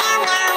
meow, meow.